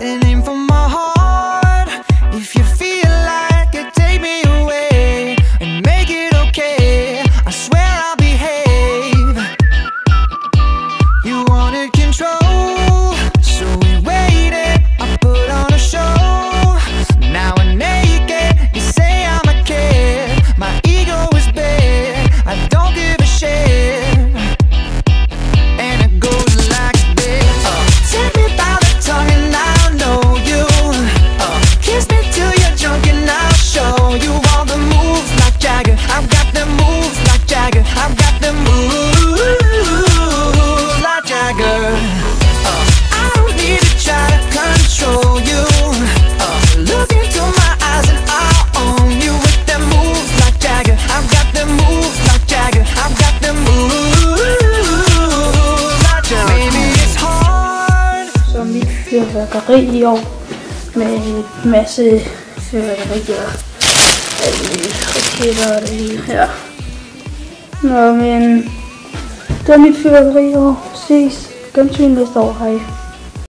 and aim for my heart. If you feel like it, take me away And make it okay I swear I'll behave. You wanted fyrværkeri i år med en masse øh, fyrværkeri og alle mulige raketter og det hele her. Nå, men det var mit fyrværkeri i år. Ses. Gensyn næste år. Hej.